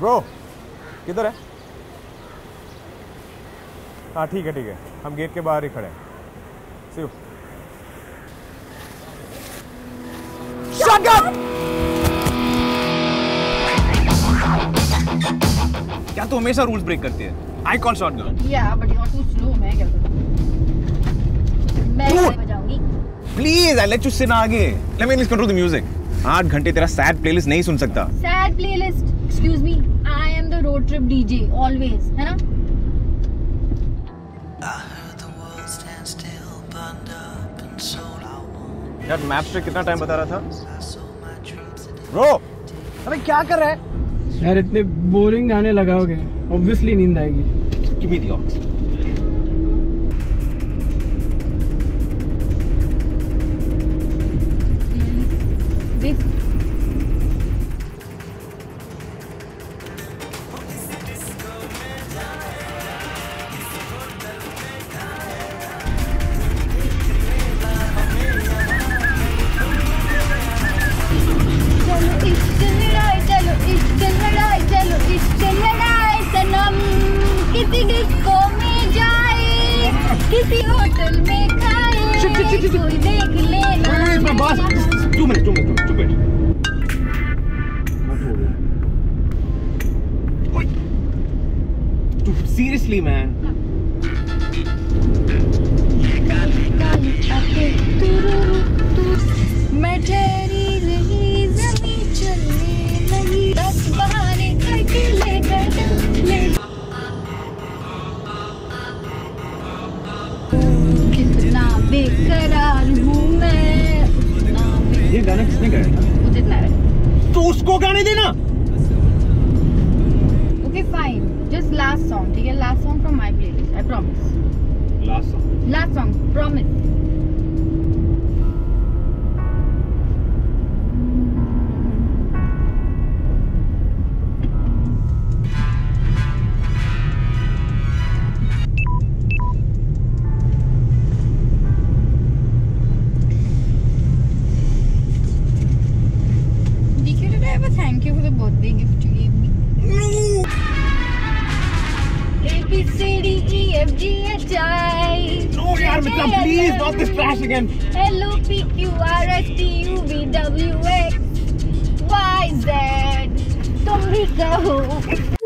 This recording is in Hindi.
ब्रो किधर है? हाँ ठीक है ठीक है। हम गेट के बाहर ही खड़े हैं। सी क्या तू हमेशा रूल्स ब्रेक करती है? I call shot girl Yeah, but you're too slow. मैं क्या करूँ? मैं बजाऊँगी. Please I let you sit आगे। Let me control the music आठ घंटे तेरा सैड प्लेलिस्ट नहीं सुन सकता Sad playlist. Excuse me. I am the road trip DJ always. है ना? यार मैप से कितना टाइम बता रहा था ब्रो अबे क्या कर रहा है यार इतने बोरिंग गाने लगाओगे ऑब्वियसली नींद आएगी गिव मी द सनम। किसी डिस्को में जाए किसी होटल में खाए। कोई देख लेना। Minute two minute two minute. Seriously man काली आँखें तुरुरु मैं ठहरी रही जमी चलने लगी दस बहाने करके लेकर ले। कितना बेकरार हूँ मैं ये गाना किसने गाया उदित नारायण तो उसको गाने देना। songs. Last song. Last song. Promise. thank you for the birthday gift you gave me. G H I. No यार Mitra please not this trash again L O P Q R S T U V W X Y Z. तुम भी कहो